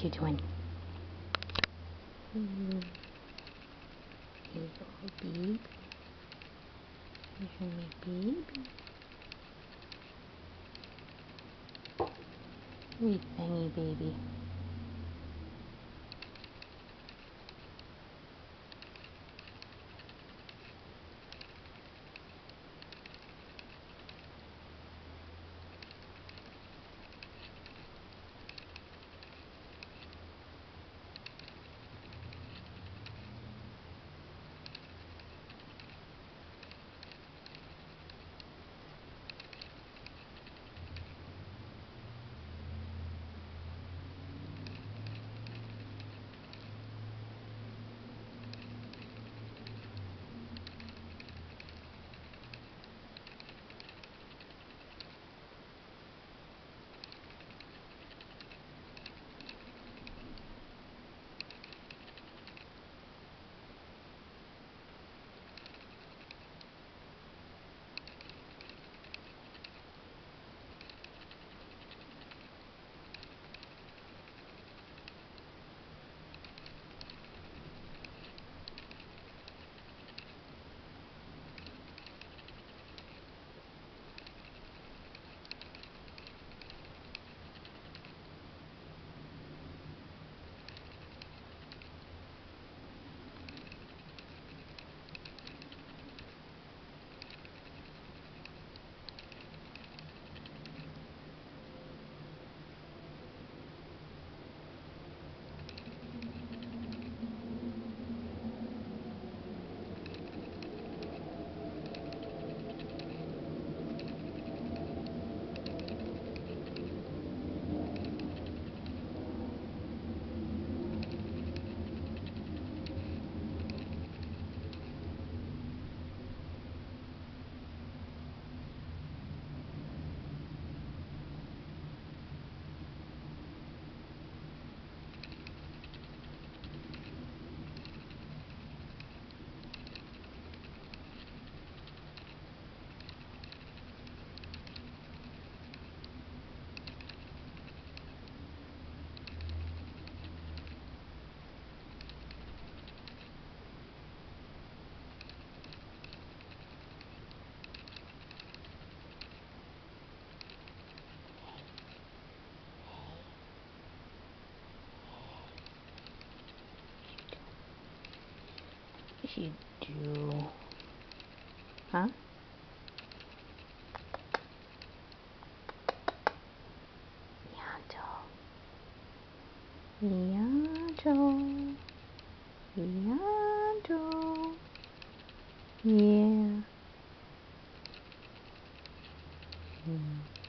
What you doing? Mm. Here you go, baby. Here's my baby. Sweet thingy baby. You do? Huh? Miato. Miato. Yeah. Hmm.